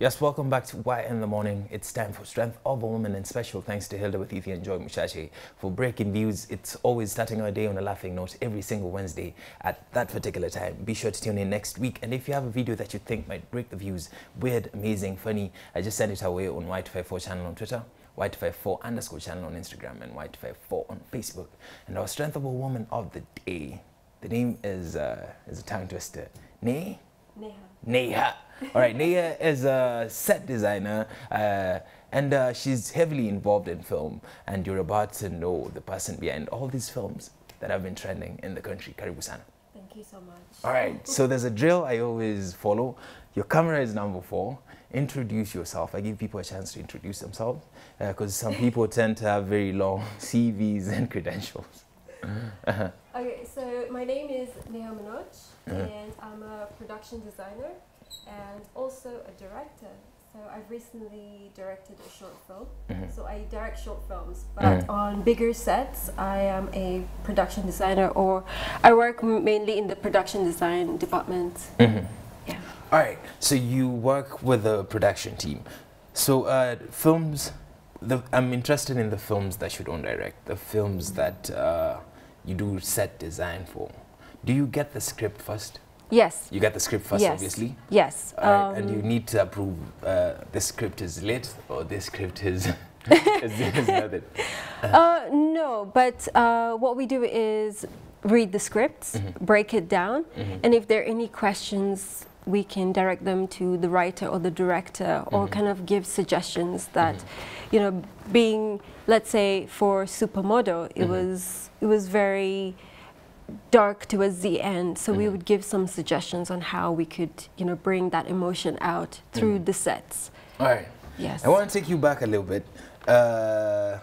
Yes, welcome back to Why in the Morning. It's time for Strength of a Woman, and special thanks to Hilda Watithi and Joy Mushashi for breaking views. It's always starting our day on a laughing note every single Wednesday at that particular time. Be sure to tune in next week. And if you have a video that you think might break the views, weird, amazing, funny, I just send it away way on Y254 channel on Twitter, Y254 underscore channel on Instagram, and Y254 on Facebook. And our Strength of a Woman of the day, the name is, uh, is a tongue twister. Nay? Neha. Neha. All right, Neha is a set designer uh, and uh, she's heavily involved in film. And you're about to know the person behind all these films that have been trending in the country. Karibu sana. Thank you so much. All right, so there's a drill I always follow. Your camera is number four. Introduce yourself. I give people a chance to introduce themselves because some people tend to have very long CVs and credentials. Okay, so my name is Neha Manoj, and I'm a production designer and also a director. So I've recently directed a short film. So I direct short films, but on bigger sets, I am a production designer, or I work m- mainly in the production design department. Yeah. All right, so you work with a production team. So uh, films, the, I'm interested in the films that you don't direct, the films that uh, you do set design for. Do you get the script first? Yes. You get the script first, yes. obviously. Yes. Right, and um, you need to approve uh, this script is lit or this script is, is, is nothing. Uh, no, but uh, what we do is read the scripts, Mm-hmm. break it down, and if there are any questions, we can direct them to the writer or the director, or Mm-hmm. kind of give suggestions that, you know, being, let's say, for Supa Modo, it Mm-hmm. was it was very dark towards the end, so Mm-hmm. we would give some suggestions on how we could, you know, bring that emotion out through the sets. All right. Yes. Mm-hmm. I want to take you back a little bit uh,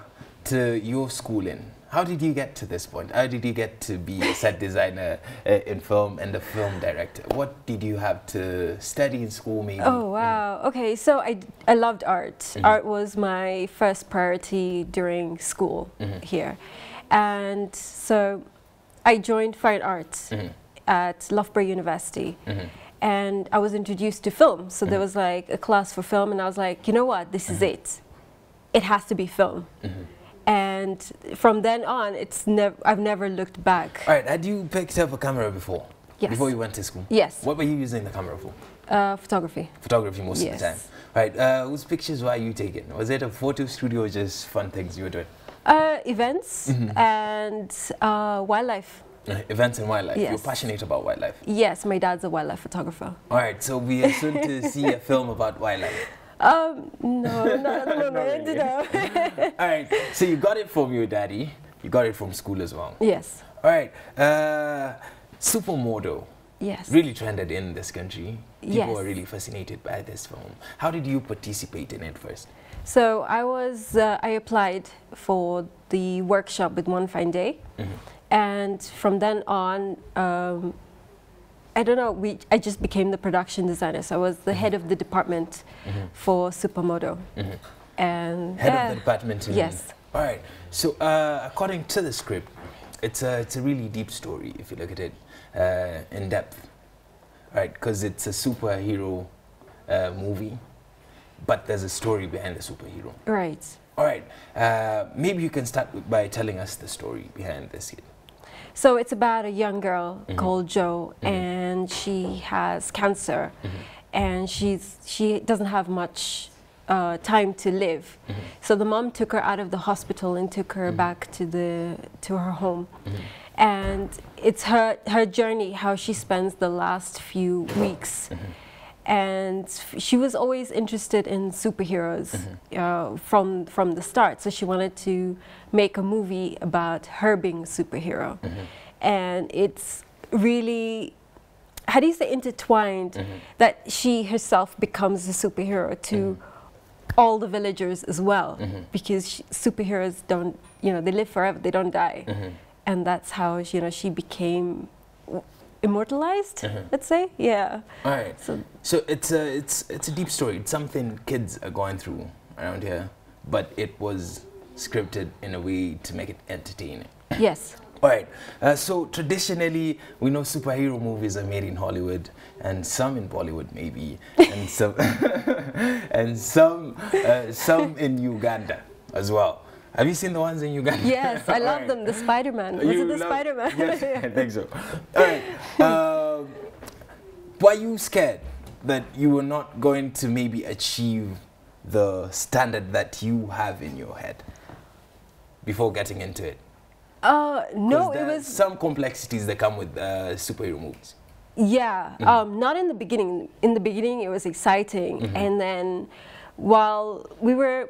to your schooling. How did you get to this point? How did you get to be a set designer uh, in film and a film director? What did you have to study in school, maybe? Oh wow. Okay, so I, I loved art. Mm-hmm. Art was my first priority during school Mm-hmm. here. And so I joined fine arts Mm-hmm. at Loughborough University. And I was introduced to film. So Mm-hmm. there was like a class for film and I was like, you know what? This is it. It has to be film. Mm-hmm. And from then on, it's never I've never looked back. All right. Had you picked up a camera before? Yes. Before you went to school? Yes. What were you using the camera for? Uh, photography. Photography most of the time. All right. Uh, whose pictures were you taking? Was it a photo studio or just fun things you were doing? Uh, events Mm-hmm. and uh, wildlife. Uh, events and wildlife. You're passionate about wildlife. Yes, my dad's a wildlife photographer. All right. So we are soon to see a film about wildlife. Um, no, not at the moment. really. no. All right. So you got it from your daddy. You got it from school as well. yes, All right. Uh, Supa Modo yes. really trended in this country. People Yes. were really fascinated by this film. How did you participate in it first? So I was, uh, I applied for the workshop with One Fine Day, and from then on, um, I don't know. We, I just became the production designer. So I was the head of the department for Supa Modo, and Head yeah. of the department. Yes. All right. So uh, according to the script, it's a it's a really deep story if you look at it uh, in depth, right? Because it's a superhero uh, movie, but there's a story behind the superhero. Right. All right. Uh, maybe you can start by telling us the story behind this. Here. So it's about a young girl Mm-hmm. called Jo, and she has cancer, Mm-hmm. and she's she doesn't have much uh, time to live. Mm-hmm. So the mom took her out of the hospital and took her back to the to her home, Mm-hmm. and it's her her journey how she spends the last few weeks. Mm-hmm. And she was always interested in superheroes Mm-hmm. uh, from from the start. So she wanted to make a movie about her being a superhero, and it's really how do you say intertwined that she herself becomes a superhero to all the villagers as well? Because she, superheroes don't you know they live forever they don't die. And that's how you know she became immortalized let's say yeah All right. so So it's a it's it's a deep story. It's something kids are going through around here, but it was scripted in a way to make it entertaining. yes All right. Uh, so traditionally, we know superhero movies are made in Hollywood, and some in Bollywood, maybe, and some, and some, uh, some in Uganda as well. Have you seen the ones in Uganda? Yes, I love Alright. them. The Spider-Man. Was You it the love- Spider-Man? Yes, I think so. All right. Um, were you scared that you were not going to maybe achieve the standard that you have in your head before getting into it? Uh, no, it was some complexities that come with uh, superhero movies. Yeah, Mm-hmm. um, not in the beginning. In the beginning, it was exciting, Mm-hmm. and then while we were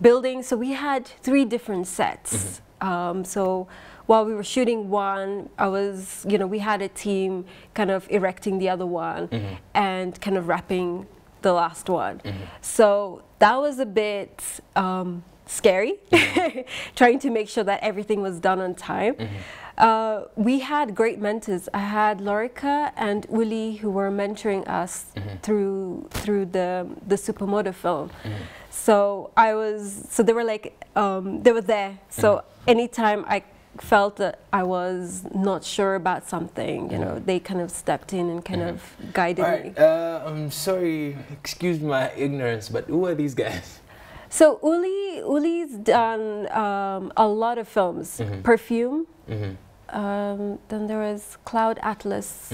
building, so we had three different sets. Mm-hmm. Um, so while we were shooting one, I was, you know, we had a team kind of erecting the other one Mm-hmm. and kind of wrapping the last one. So that was a bit um, scary, Mm-hmm. trying to make sure that everything was done on time. Uh, we had great mentors. I had Lorica and Uli who were mentoring us through through the the Supa Modo film. So I was so they were like um, they were there. So anytime I felt that I was not sure about something, you know, they kind of stepped in and kind of guided All me. Uh, I'm sorry. Excuse my ignorance, but who are these guys? So Uli, Uli's done um, a lot of films. Perfume. Um, then there was Cloud Atlas.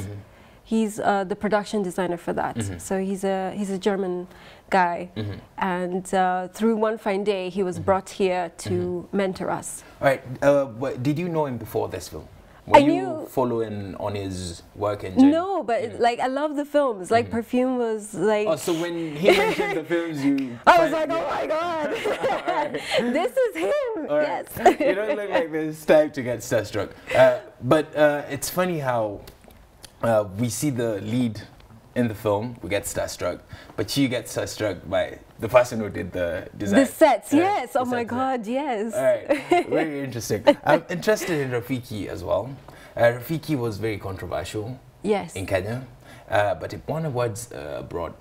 He's uh, the production designer for that. So he's a he's a German guy, and uh, through one fine day he was brought here to mentor us. All right. Uh, what, did you know him before this film? Were I you following on his work and journey? No, but it- like I love the films. Like Perfume was like. Oh, so when he mentioned the films, you. I was like, oh my god, this is him. Right. Yes. you don't look like this type to get starstruck. Uh, but uh, it's funny how uh, we see the lead in the film, we get starstruck, but you get starstruck by the person who did the design. The sets, yes. Oh my. God, yes. All right, very interesting. I'm interested in Rafiki as well. Uh, Rafiki was very controversial Yes. in Kenya, uh, but it won awards uh, abroad.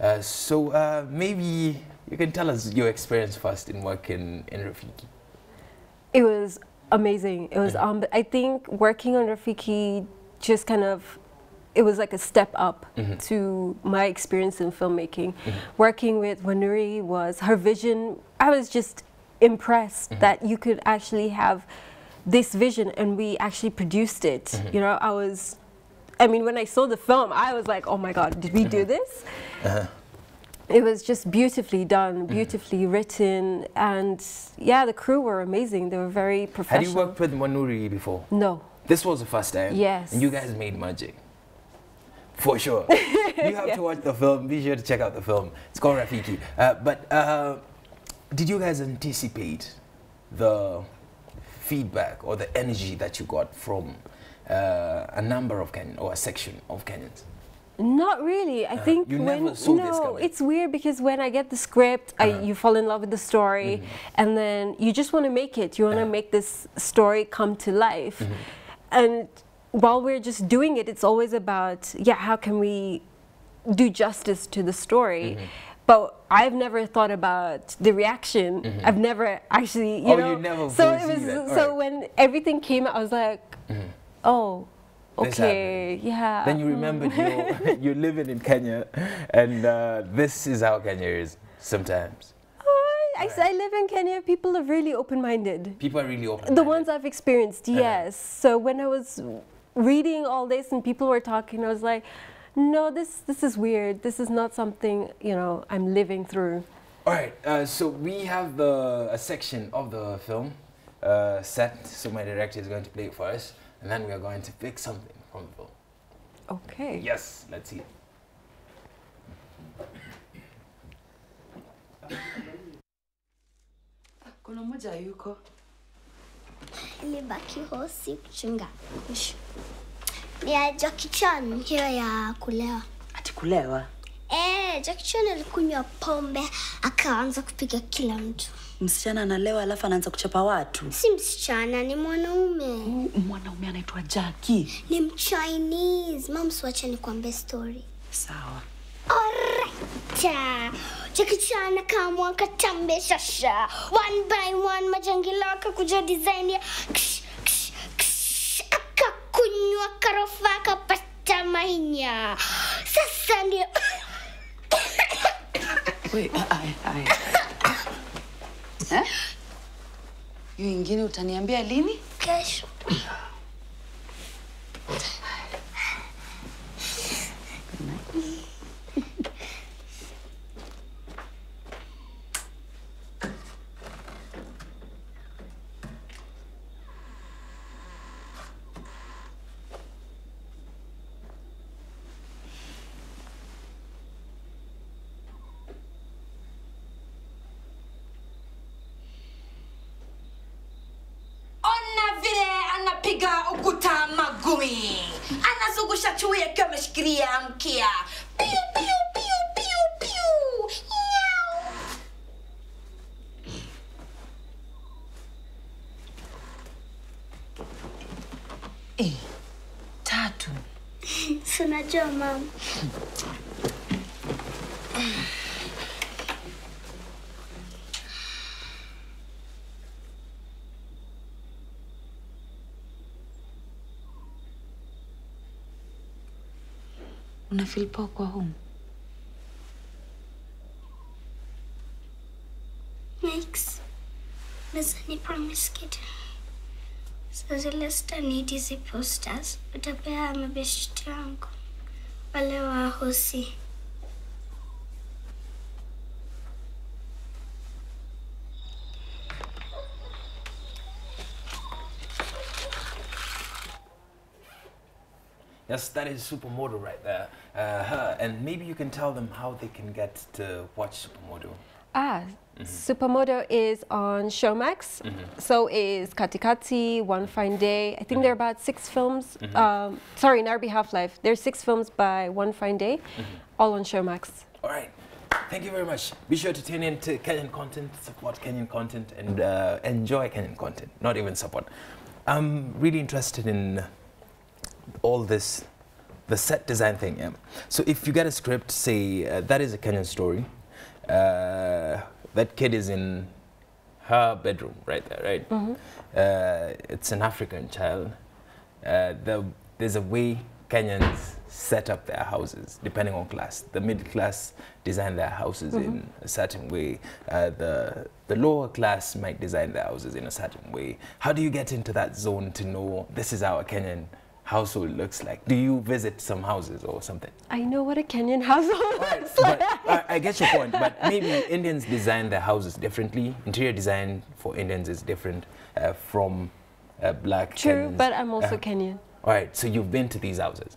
Uh, so uh, maybe you can tell us your experience first in working in Rafiki. It was amazing. It was. Um, I think working on Rafiki just kind of. It was like a step up mm-hmm. to my experience in filmmaking. Mm-hmm. Working with Wanuri was her vision. I was just impressed mm-hmm. that you could actually have this vision and we actually produced it. You know, I was. I mean, when I saw the film, I was like, "Oh my God, did we do this?" Uh-huh. it was just beautifully done, beautifully written, and yeah, the crew were amazing. They were very professional. Had you worked with Wanuri before? No. This was the first time. Yes. And you guys made magic. For sure. you have to watch the film. Be sure to check out the film. It's called Rafiki. Uh, but uh, did you guys anticipate the feedback or the energy that you got from uh, a number of Kenyans or a section of Kenyans? Not really. I think you when never saw no, it's weird because when I get the script, I, you fall in love with the story, Mm-hmm. and then you just want to make it. You want to make this story come to life, Mm-hmm. and while we're just doing it, it's always about yeah, how can we do justice to the story. Mm-hmm. But I've never thought about the reaction. Mm-hmm. I've never actually, you Oh, know. you never so it was that. so Alright. when everything came out, I was like, mm-hmm. oh, okay, yeah. Then you mm-hmm. remembered you're, you're living in Kenya and uh, this is how Kenya is sometimes. Uh, I, I live in Kenya. People are really open-minded. People are really open. The ones I've experienced, uh-huh. yes. So when I was reading all this and people were talking, I was like, no, this this is weird. This is not something you know I'm living through. All right, uh, so we have the a section of the film uh, set. So my director is going to play it for us, and then we are going to pick something from the film. Okay. Yes, let's see it. Kuna mmoja yuko Ilibaki hosi kuchunga. Ni ya Jackie Chan hiyo ya kulewa. ati kulewa. Eh, Jackie Chan alikunywa pombe akaanza kupiga kila mtu. Msichana analewa alafu anaanza kuchapa watu. Si msichana, ni mwanaume. Mwanaume anaitwa Jackie. Ni mchinese. Mams, wacha nikwambie story. Sawa. Alright. Chakichana kamwa katambe shasha. One by one majangila wakakuja design ya ksh, ksh, ksh, akakunywa karofa akapata mahinya. Sasa ndio. Eh? Hiyo ingine utaniambia lini? kesho. Anapiga ukuta magumi, anazungusha chui akiwa ameshikilia mkia. Piu, piu, piu, piu, piu. Nyau. Eh, tatu. Sinajua mama. Una feel poa kwa home? Nix, Naweza ni promise kitu. So zile sitani hizi posters utapea mabeshti yangu wale wa Yes, that is Supa Modo right there. Uh. And maybe you can tell them how they can get to watch Supa Modo. Ah, Supa Modo is on Showmax. So is Katikati, One Fine Day. I think there are about six films. Um, sorry, in our behalf life. There's six films by One Fine Day, all on Showmax. All right. Thank you very much. Be sure to tune in to Kenyan content, support Kenyan content, and uh, enjoy Kenyan content, not even support. I'm really interested in all this, the set design thing. Yeah. So if you get a script, say uh, that is a Kenyan story, uh, that kid is in her bedroom right there, right? Uh, it's an African child. Uh, the, there's a way Kenyans set up their houses depending on class. The middle class design their houses in a certain way. Uh, the the lower class might design their houses in a certain way. How do you get into that zone to know this is a Kenyan household looks like? Do you visit some houses or something? I know what a Kenyan household looks but like. I, I get your point. But maybe Indians design their houses differently. Interior design for Indians is different uh, from uh, black. True, Kenyans. but I'm also Uh, Kenyan. All right, so you've been to these houses.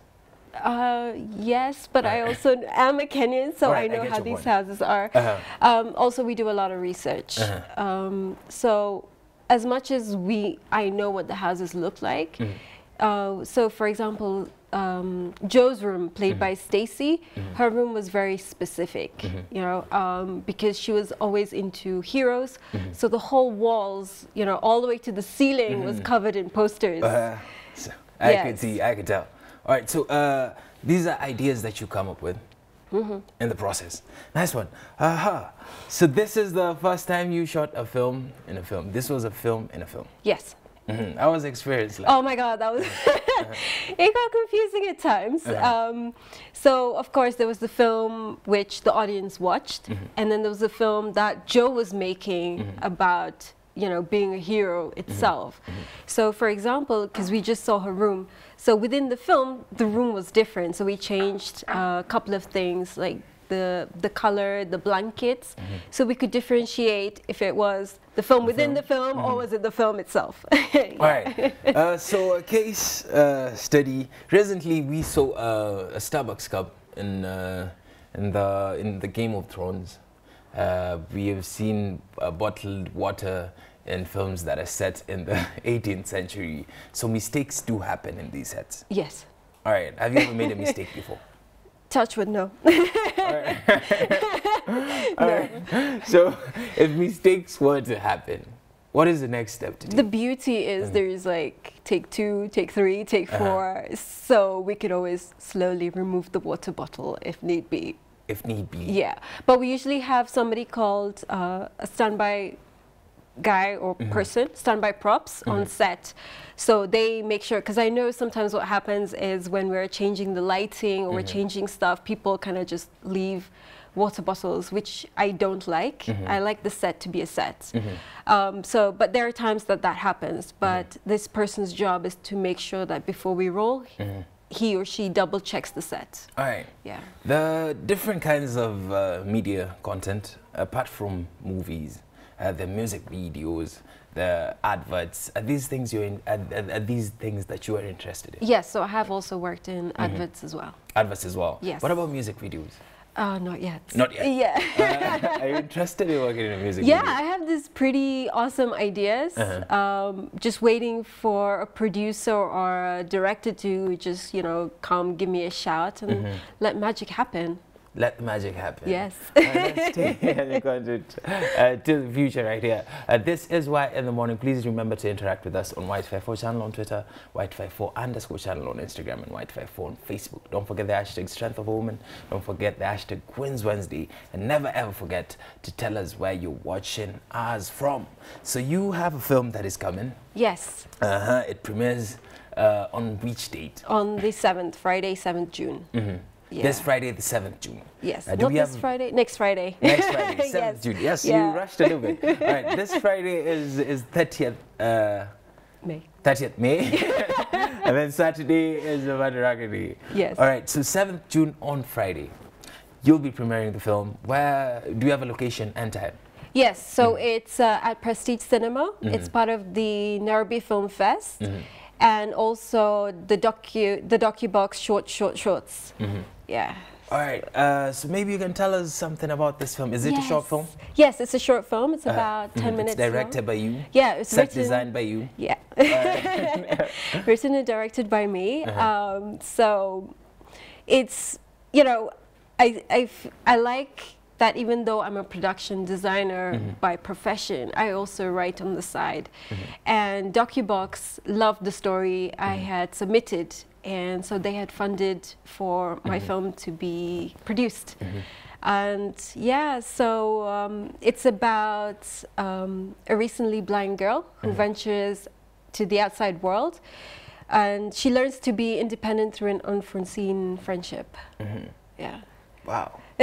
Uh, yes, but I also am a Kenyan, so Alright, I I know get how these point. houses are. Uh-huh. Um, also, we do a lot of research. Uh-huh. Um, so, as much as we, I know what the houses look like. Mm-hmm. Uh, so, for example, um, Joe's room, played Mm-hmm. by Stacy, her room was very specific. You know, um, because she was always into heroes. Mm-hmm. So the whole walls, you know, all the way to the ceiling was covered in posters. Uh, so I could see, I could tell. All right, so uh, these are ideas that you come up with Mm-hmm. in the process. Nice one. Aha. So this is the first time you shot a film in a film. This was a film in a film. Yes. Mhm. How was the experience like? Oh my God, that was it got confusing at times. Uh-huh. Um, so of course there was the film which the audience watched, Mm-hmm. and then there was the film that Joe was making about you know being a hero Mm-hmm. itself. So for example, because we just saw her room, so within the film the room was different. So we changed uh, a couple of things like. The, the color, the blankets, Mm-hmm. so we could differentiate if it was the film within the film Mm-hmm. or was it the film itself. All right. Uh, so a case uh, study. Recently, we saw uh, a Starbucks cup in uh, in the in the Game of Thrones. Uh, we have seen uh, bottled water in films that are set in the 18th century. So mistakes do happen in these sets. Yes. All right. Have you ever made a mistake before? Touch wood, no. All right. So if mistakes were to happen, what is the next step to do? the beauty is there's like take two, take three, take four. So we could always slowly remove the water bottle if need be. if need be. Yeah, but we usually have somebody called uh, a standby guy or Mm-hmm. person, standby props on set. So they make sure, because I know sometimes what happens is when we're changing the lighting or we're Mm-hmm. changing stuff, people kind of just leave water bottles, which I don't like. Mm-hmm. I like the set to be a set. Um, so, but there are times that that happens. Mm-hmm. But this person's job is to make sure that before we roll, Mm-hmm. he or she double checks the set. All right. Yeah. The different kinds of uh, media content, apart from movies, uh, the music videos, the adverts, are these things you're in, are, are, these things that you are interested in? Yes, so I have also worked in Mm-hmm. adverts as well. Adverts as well. Yes. What about music videos? Uh, not yet. Not yet. Yeah. Uh, are you interested in working in a music yeah, video? I have these pretty awesome ideas. Uh-huh. Um, just waiting for a producer or a director to just, you know, come give me a shout and Mm-hmm. let magic happen. Let the magic happen. Yes. Uh, let's take the content uh, to the future right here. Uh, this is Why in the Morning. Please remember to interact with us on Y254 channel on Twitter, Y254 underscore channel on Instagram, and Y254 on Facebook. Don't forget the hashtag Strength of a Woman. Don't forget the hashtag Queens Wednesday. And never ever forget to tell us where you're watching us from. So you have a film that is coming. Yes, Uh-huh. It premieres uh, on which date? on the 7th, Friday, 7th June. Mhm. Yeah. This Friday, the 7th June. Yes, Uh, do not we this have- Friday, next Friday. Next Friday, 7th Yes. June. Yes, Yeah. you rushed a little bit. All right, this Friday is is 30th, uh, May. 30th May, and then Saturday is the Madaraka Day. Yes. All right, so 7th June on Friday, you'll be premiering the film. Where do you have a location and time? Yes, so Mm. it's uh, at Prestige Cinema. Mm-hmm. It's part of the Nairobi Film Fest, and also the docu the docubox short short shorts. Mm-hmm. Yeah. All right, uh, so maybe you can tell us something about this film. Is it a short film? Yes, it's a short film. It's Uh, about ten mhm, minutes. It's directed long. by you. Yeah, it's Set written. designed by you. Yeah, written and directed by me. Uh-huh. Um, so it's you know, I I I like that even though I'm a production designer Mm-hmm. by profession, I also write on the side. And DocuBox loved the story I Mm-hmm. had submitted, and so they had funded for my Mm-hmm. film to be produced. And yeah, so um, it's about um, a recently blind girl who Mm-hmm. ventures to the outside world, and she learns to be independent through an unforeseen friendship. Yeah. Wow.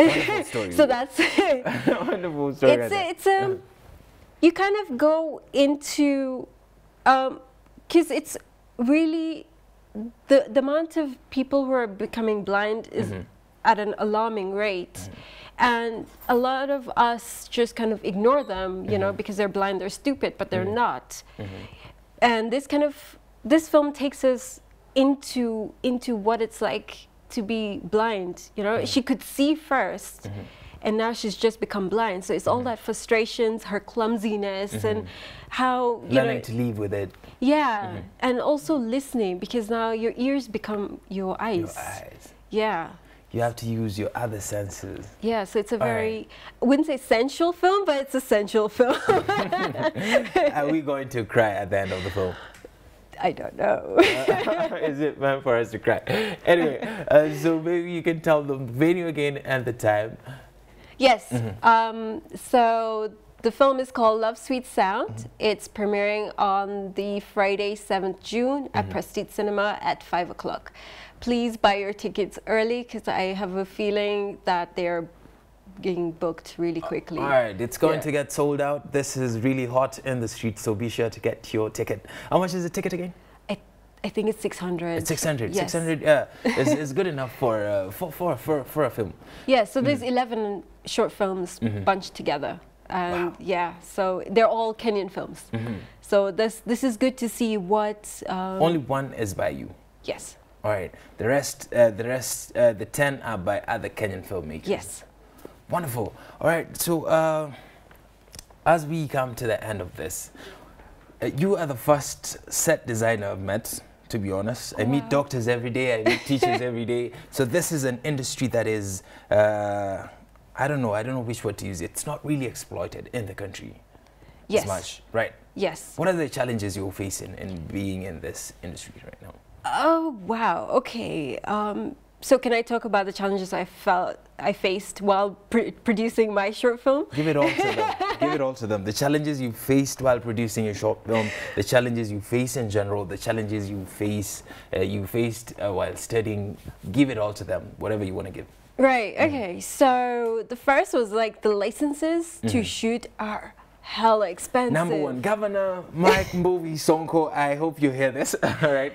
So that's wonderful story. it's a, it's a you kind of go into because it's really the the amount of people who are becoming blind is Mm-hmm. at an alarming rate. Mm-hmm. And a lot of us just kind of ignore them you know Mm-hmm. because they're blind they're stupid but they're mm-hmm. not. Mm-hmm. And this kind of this film takes us into into what it's like to be blind you know? She could see 1st and now she's just become blind so it's all mm-hmm. that frustrations her clumsiness mm-hmm. and how you Learning know to live with it. yeah mm-hmm. and also listening because now your ears become your eyes, Your eyes. yeah You have to use your other senses. yeah so it's a All right. very i wouldn't say sensual film but it's a sensual film Are we going to cry at the end of the film? i don't know Is it meant for us to cry? Anyway, uh, so maybe you can tell the venue again and the time. Yes. Mm-hmm. Um, so the film is called Love Sweet Sound. Mm-hmm. It's premiering on the Friday, 7th June at Prestige Cinema at 5 o'clock. Please buy your tickets early because I have a feeling that they're getting booked really quickly. All right, it's going Yeah. to get sold out. This is really hot in the street, so be sure to get your ticket. How much is the ticket again? I, think it's 600. It's 600. Yes. 600, yeah, is, is good enough for, uh, for, for, for, for a film. Yeah, so there's Mm-hmm. 11 short films bunched together. And yeah, so they're all Kenyan films. So this this is good to see what. Um. Only one is by you. yes, All right, the rest, uh, the rest, uh, the 10 are by other Kenyan filmmakers. yes. Wonderful. All right. So, uh, as we come to the end of this, uh, you are the first set designer I've met. To be honest, I meet doctors every day. I meet teachers every day. So this is an industry that is, uh, I don't know. I don't know which word to use. It's not really exploited in the country Yes. as much, right? Yes. What are the challenges you're facing in being in this industry right now? Oh wow. Okay. Um, so can I talk about the challenges I felt I faced while pr- producing my short film. Give it all to them. Give it all to them. The challenges you faced while producing your short film, the challenges you face in general, the challenges you face, uh, you faced uh, while studying. Give it all to them. Whatever you want to give. Right. Okay. So the first was like the licenses to shoot are hella expensive. Number one, Governor Mike Mbuvi Sonko. I hope you hear this. all right.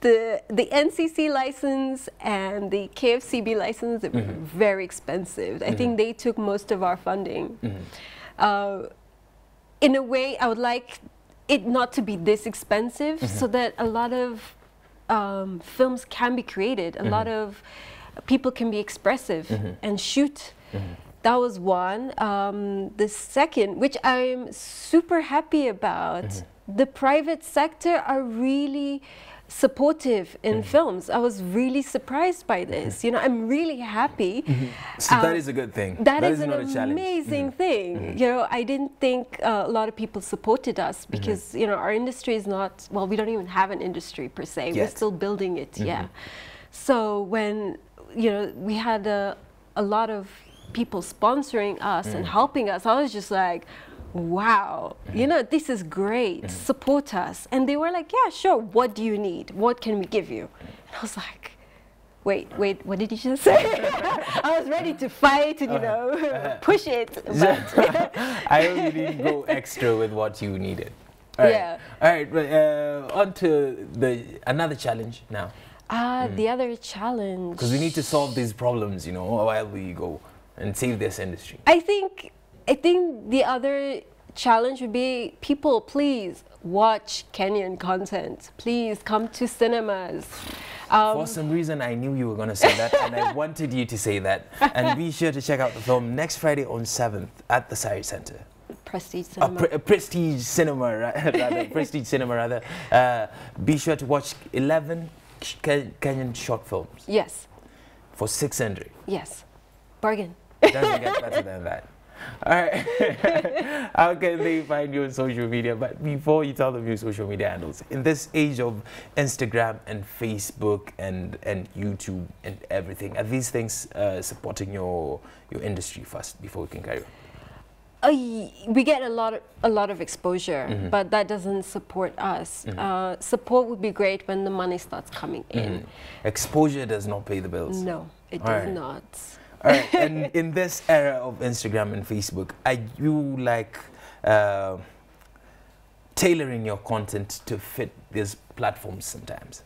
the the NCC license and the KFCB license were Mm-hmm. very expensive. I think they took most of our funding. Mm-hmm. Uh, in a way, I would like it not to be this expensive, Mm-hmm. so that a lot of um, films can be created. A lot Mm-hmm. of people can be expressive and shoot. That was one. Um, the second, which I'm super happy about, Mm-hmm. the private sector are really supportive in Mm-hmm. films. I was really surprised by this. You know, I'm really happy. So that Um, is a good thing. that is, not an. Mm-hmm. amazing thing. You know, I didn't think uh, a lot of people supported us Mm-hmm. because you know our industry is not well. We don't even have an industry per se. We're still building it. Mm-hmm. Yeah. So when you know we had a, a lot of people sponsoring us Mm. and helping us, I was just like. Wow, you know, this is great. Support us. And they were like, Yeah, sure. What do you need? What can we give you? And I was like, Wait, wait, what did you just say? I was ready to fight and, you Uh-huh. know, push it. But I you didn't go extra with what you needed. All right. Yeah. All right. But, uh, on to the another challenge now, Ah, the other challenge. because we need to solve these problems. You know, while we go and save this industry. I think I think the other challenge would be people please watch Kenyan content. Please come to cinemas. Um, For some reason, I knew you were going to say that, and I wanted you to say that. And be sure to check out the film next Friday on 7th at the Sarit Center. Prestige A, cinema. pre- a prestige cinema, ra- rather. prestige cinema, rather. Uh, be sure to watch 11 Ke- Kenyan short films yes, for 600. yes. Bargain. It Doesn't get better than that. All right. How can they find you on social media? But before you tell them your social media handles, in this age of Instagram and Facebook and, and YouTube and everything, are these things uh, supporting your your industry first before we can carry on? Uh, we get a lot of, a lot of exposure, Mm-hmm. but that doesn't support us. Uh, support would be great when the money starts coming in. Exposure does not pay the bills. No, it All does right. not. All right. And in this era of Instagram and Facebook, are you like uh, tailoring your content to fit these platforms sometimes?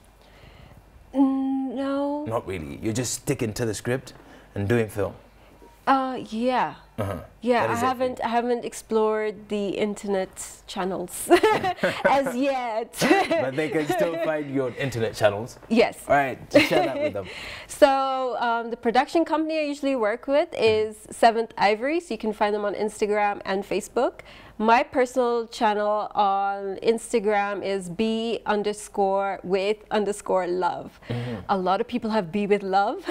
Mm, no. Not really. You're just sticking to the script and doing film. Uh, yeah. Uh-huh. Yeah, I haven't I haven't explored the internet channels as yet. But they can still find your internet channels. yes. All right, share that with them. So um, the production company I usually work with is Seventh Ivory. So you can find them on Instagram and Facebook. My personal channel on Instagram is B underscore with underscore love. Mm-hmm. A lot of people have B with love.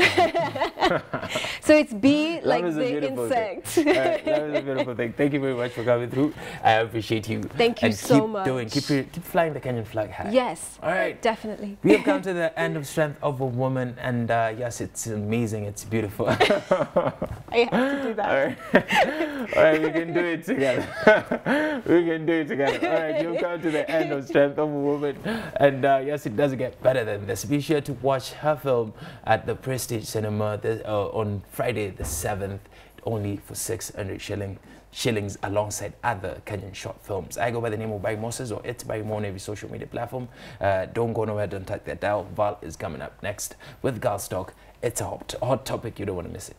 so it's B like Love the insect. thing. That was a beautiful thing. Thank you very much for coming through. I appreciate you. Thank you and so keep Doing, much. keep, your- keep flying the Kenyan flag high. yes. All right. Definitely. We have come to the end of Strength of a Woman, and uh, yes, it's amazing. It's beautiful. I have to do that. All right. All right, we can do it together. we can do it together. All right, you've come to the end of Strength of a Woman. And uh, yes, it doesn't get better than this. Be sure to watch her film at the Prestige Cinema the, uh, on Friday the 7th, only for 600 shilling, shillings alongside other Kenyan short films. I go by the name of Barry Moses or It's Barry Mo on every social media platform. Uh, don't go nowhere, don't touch that dial. Val is coming up next with Girls Talk. It's a hot, hot topic. You don't want to miss it.